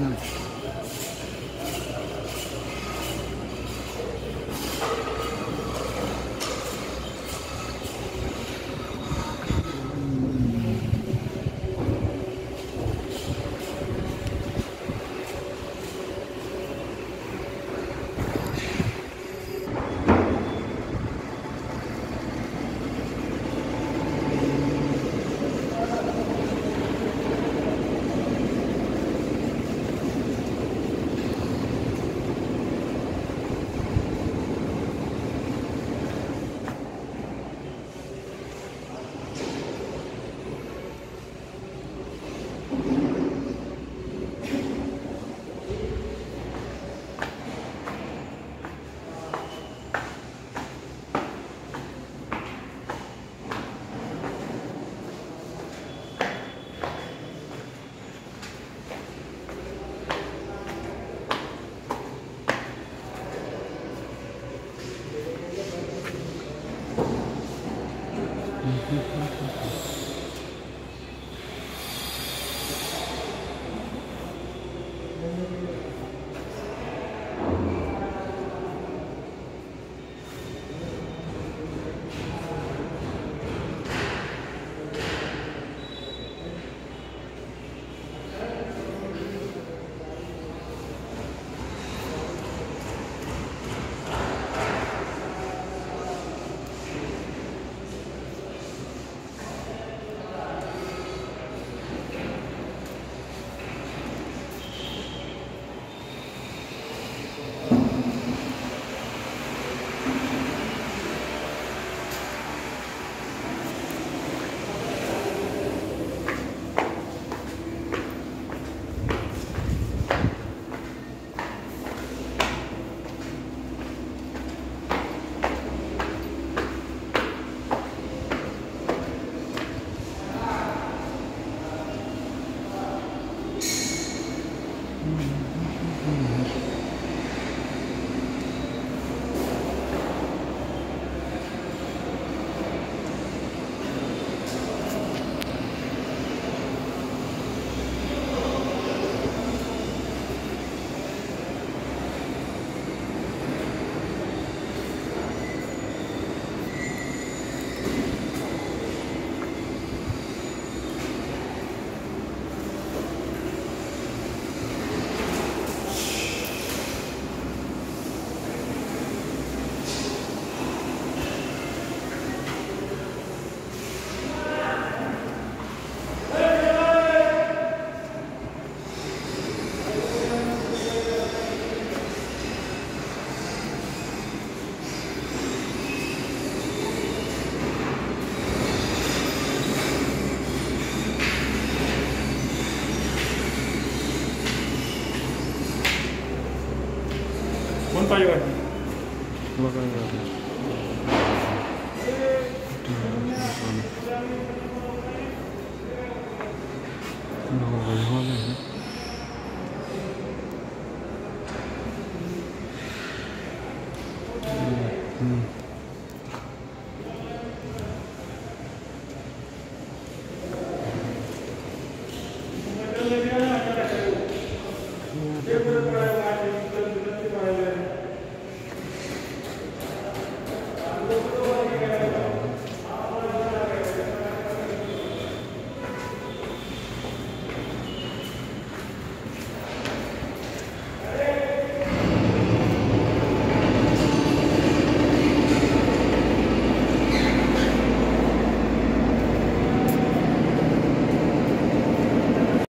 Thank you. 本体がわかるわかるなるほど言わないねうんうん「